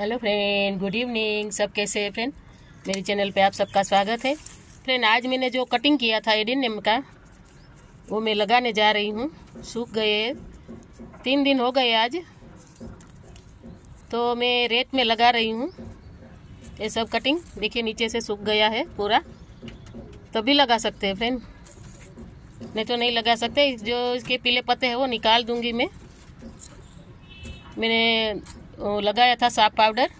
Hello friend, good evening. सब कैसे हैं फ्रेंड? मेरे चैनल पे आप सबका स्वागत है। फ्रेंड, आज मैंने जो कटिंग किया था एडिनियम का, वो मैं लगाने जा रही हूँ। सूख गए। तीन दिन हो गए आज। तो मैं रेत में लगा रही हूँ। ये सब कटिंग, देखिए नीचे से सूख गया है पूरा। तभी लगा सकते हैं फ्रेंड। नहीं तो नहीं लगा सकते। जो इसके पीले पत्ते हैं, वो निकाल दूँगी मैं। मैंने वो लगाया था साफ़ पाउडर।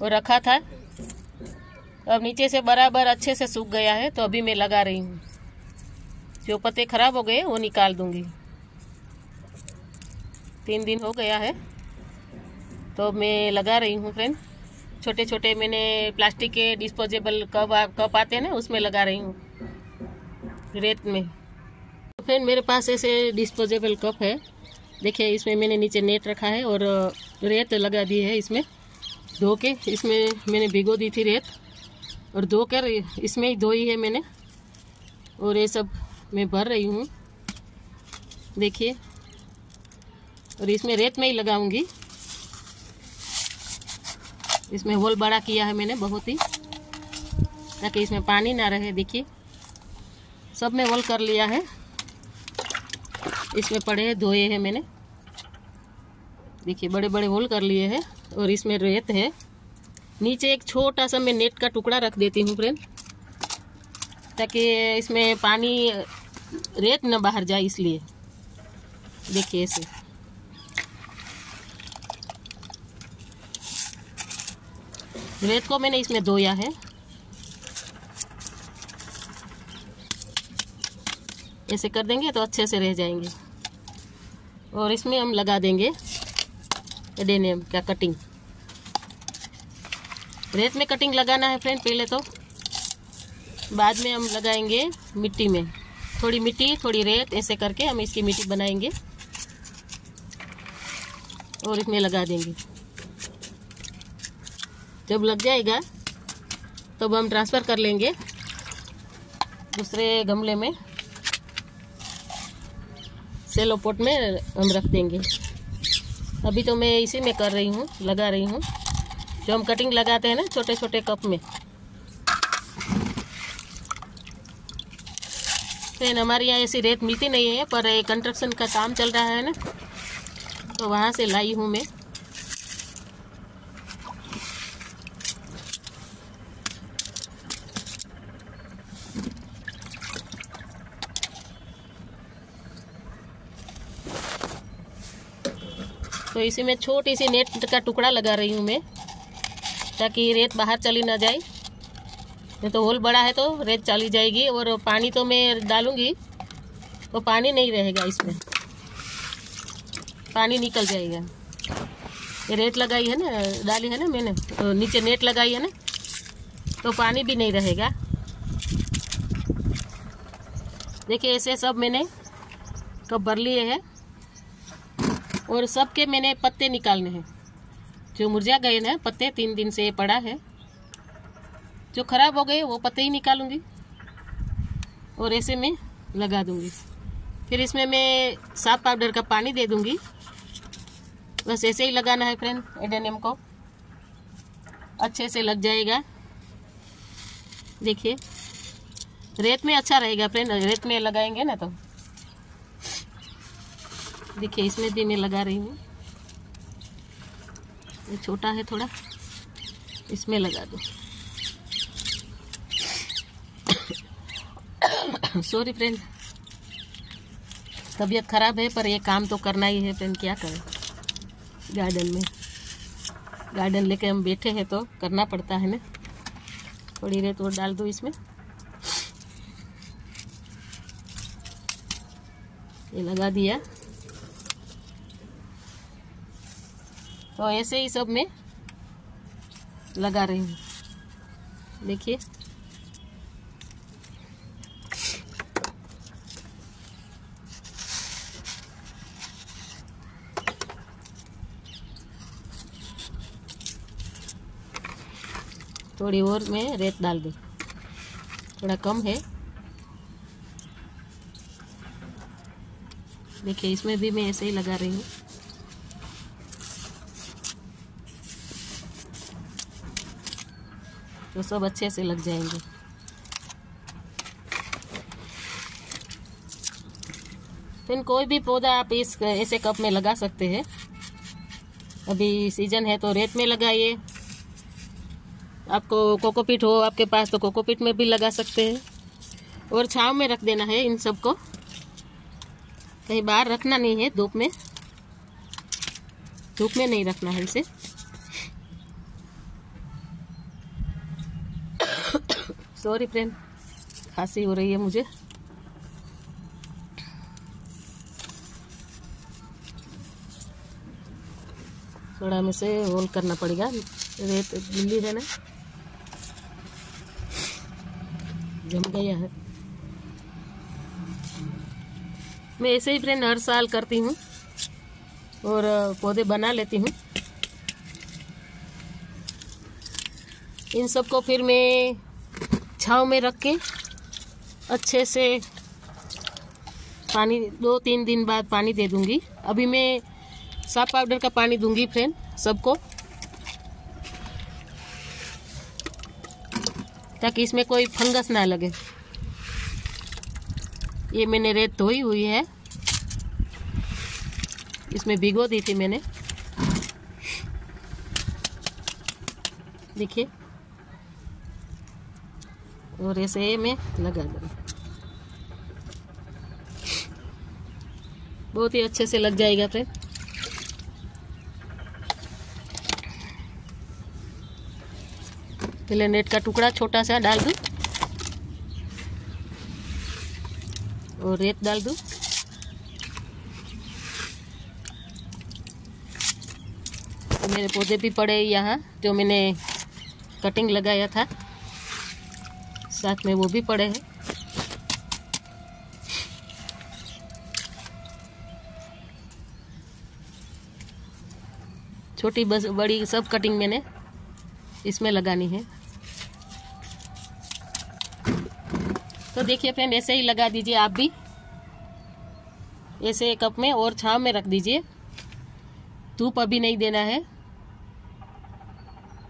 वो रखा था। अब नीचे से बराबर अच्छे से सूख गया है तो अभी मैं लगा रही हूँ। जो पत्ते खराब हो गए, वो निकाल दूँगी। तीन दिन हो गया है तो मैं लगा रही हूँ फ्रेंड छोटे छोटे मैंने प्लास्टिक के डिस्पोजेबल कप कप आते हैं ना, उसमें लगा रही हूँ, रेत में। फ्रेंड मेरे पास ऐसे डिस्पोजेबल कप है। देखिए, इसमें मैंने नीचे नेट रखा है और रेत लगा दी है इसमें धो के इसमें मैंने भिगो दी थी रेत और धो कर इसमें ही धोई है मैंने और ये सब मैं भर रही हूँ। देखिए, और इसमें रेत में ही लगाऊँगी। इसमें होल बड़ा किया है मैंने बहुत ही, ताकि इसमें पानी ना रहे। देखिए, सब में होल कर लिया है। इसमें पड़े हैं, धोए हैं मैंने। देखिए बड़े बड़े होल कर लिए हैं और इसमें रेत है। नीचे एक छोटा सा मैं नेट का टुकड़ा रख देती हूँ, फ्रेंड, ताकि इसमें पानी, रेत न बाहर जाए इसलिए। देखिए ऐसे। रेत को मैंने इसमें धोया है। ऐसे कर देंगे तो अच्छे से रह जाएँगे। और इसमें हम लगा देंगे एडेनियम का कटिंग। रेत में कटिंग लगाना है फ्रेंड, पहले तो। बाद में हम लगाएँगे मिट्टी में। थोड़ी मिट्टी, थोड़ी रेत, ऐसे करके हम इसकी मिट्टी बनाएँगे। और इसमें लगा देंगे। जब लग जाएगा, तब तो हम ट्रांसफ़र कर लेंगे दूसरे गमले में। सेलो पोट में हम रख देंगे। अभी तो मैं इसी में कर रही हूँ, लगा रही हूँ। जो हम कटिंग लगाते हैं ना छोटे छोटे कप में। फ्रेंड हमारे यहाँ ऐसी रेत मिलती नहीं है, पर कंस्ट्रक्शन का काम चल रहा है ना। तो वहाँ से लाई हूँ मैं। तो इसी में छोटी सी नेट का टुकड़ा लगा रही हूँ मैं, ताकि रेत बाहर चली ना जाए। नहीं तो होल बड़ा है तो रेत चली जाएगी, और पानी तो मैं डालूँगी तो पानी नहीं रहेगा इसमें। पानी निकल जाएगा। ये रेत लगाई है ना, डाली है ना मैंने तो नीचे नेट लगाई है ना तो पानी भी नहीं रहेगा। देखिए ऐसे सब मैंने कब भर लिए हैं। और सबके मैंने पत्ते निकालने हैं। जो मुरझा गए ना, पत्ते तीन दिन से पड़ा है। जो खराब हो गए, वो पत्ते ही निकालूँगी और ऐसे में लगा दूँगी। फिर इसमें मैं साफ़ पाउडर का पानी दे दूँगी। बस ऐसे ही लगाना है फ्रेंड, एडेनियम को। अच्छे से लग जाएगा। देखिए, रेत में अच्छा रहेगा फ्रेंड, रेत में लगाएँगे ना तो। देखिए, इसमें भी मैं लगा रही हूँ। ये छोटा है थोड़ा। इसमें लगा दो। सॉरी फ्रेंड तबीयत ख़राब है, पर ये काम तो करना ही है फ्रेंड क्या करें? गार्डन में। गार्डन लेके हम बैठे हैं तो करना पड़ता है ना? थोड़ी रेत और डाल दो इसमें। ये लगा दिया। तो ऐसे ही सब मैं लगा रही हूँ। देखिए। थोड़ी और मैं रेत डाल दूँ। थोड़ा कम है। देखिए, इसमें भी मैं ऐसे ही लगा रही हूँ। तो सब अच्छे से लग जाएँगे। फिर कोई भी पौधा आप इस, ऐसे कप में लगा सकते हैं। अभी सीज़न है तो रेत में लगाइए। आपको कोकोपीट हो, आपके पास तो कोकोपीट में भी लगा सकते हैं। और छाव में रख देना है इन सबको। कहीं बाहर रखना नहीं है, धूप में। धूप में नहीं रखना है इसे। सॉरी फ्रेंड खांसी हो रही है मुझे। थोड़ा में से होल करना पड़ेगा। रेत गिल्ली है ना? जम गया है। मैं ऐसे ही फ्रेंड हर साल करती हूँ। और पौधे बना लेती हूँ। इन सबको फिर मैं छाव में रख के अच्छे से पानी, दो तीन दिन बाद पानी दे दूँगी। अभी मैं साफ़ पाउडर का पानी दूँगी फ्रेंड, सबको। ताकि इसमें कोई फंगस ना लगे। ये मैंने रेत धोई हुई है। इसमें भिगो दी थी मैंने। देखिए। और ऐसे में लगा दूँ। बहुत ही अच्छे से लग जाएगा फिर। पहले नेट का टुकड़ा छोटा सा डाल दूँ और रेत डाल दूँ। मेरे पौधे भी पड़े यहाँ जो मैंने कटिंग लगाया था। साथ में वो भी पड़े हैं। छोटी बस, बड़ी सब कटिंग मैंने इसमें लगानी है। तो देखिए फ्रेंड, ऐसे ही लगा दीजिए आप भी। ऐसे कप में और छाव में रख दीजिए। धूप अभी नहीं देना है।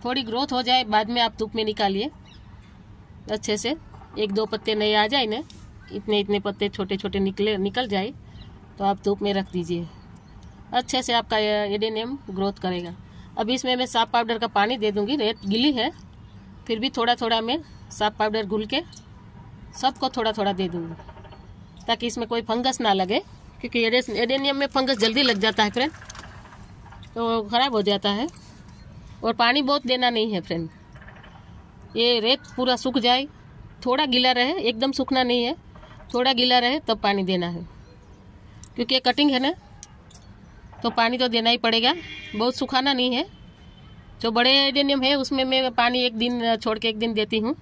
थोड़ी ग्रोथ हो जाए, बाद में आप धूप में निकालिए। अच्छे से। एक दो पत्ते नए आ जाए ना, इतने इतने पत्ते छोटे छोटे निकले, निकल जाए तो आप धूप में रख दीजिए। अच्छे से आपका एडेनियम ग्रोथ करेगा। अब इसमें मैं साफ़ पाउडर का पानी दे दूँगी, रेत गिली है, फिर भी थोड़ा थोड़ा मैं साफ़ पाउडर घुल के सबको थोड़ा थोड़ा दे दूँगी, ताकि इसमें कोई फंगस ना लगे, क्योंकि एडेनियम में फंगस जल्दी लग जाता है फ्रेंड तो ख़राब हो जाता है। और पानी बहुत देना नहीं है फ्रेंड ये रेत पूरा सूख जाए। थोड़ा गीला रहे, एकदम सूखना नहीं है। थोड़ा गीला रहे, तब पानी देना है। क्योंकि ये कटिंग है ना तो पानी तो देना ही पड़ेगा। बहुत सुखाना नहीं है। जो बड़े एडेनियम है, उसमें मैं पानी एक दिन छोड़ के एक दिन देती हूँ।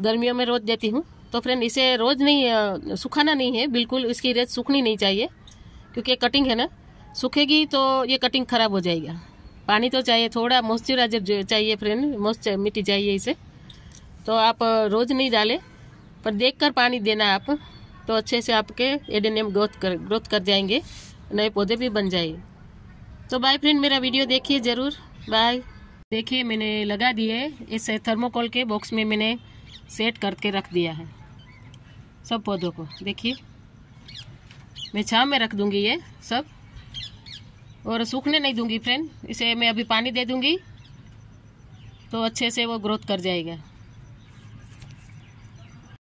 गर्मियों में रोज़ देती हूँ। तो फ्रेंड इसे रोज़ नहीं सुखाना नहीं है, बिल्कुल इसकी रेत सूखनी नहीं चाहिए। क्योंकि कटिंग है ना, सूखेगी तो ये कटिंग ख़राब हो जाएगा। पानी तो चाहिए, थोड़ा मॉइस्चराइजर चाहिए फ्रेंड मॉइस्चर मिट्टी चाहिए इसे। तो आप रोज़ नहीं डालें, पर देख कर पानी देना आप तो अच्छे से आपके एडेनियम ग्रोथ कर ग्रोथ कर जाएँगे, नए पौधे भी बन जाएँगे। तो बाय फ्रेंड मेरा वीडियो देखिए ज़रूर। बाय देखिए, मैंने लगा दिए इस थर्मोकोल के बॉक्स में मैंने सेट करके रख दिया है, सब पौधों को। देखिए, मैं छाँव में रख दूँगी ये सब। और सूखने नहीं दूँगी फ्रेंड इसे मैं अभी पानी दे दूँगी तो अच्छे से वो ग्रोथ कर जाएगा।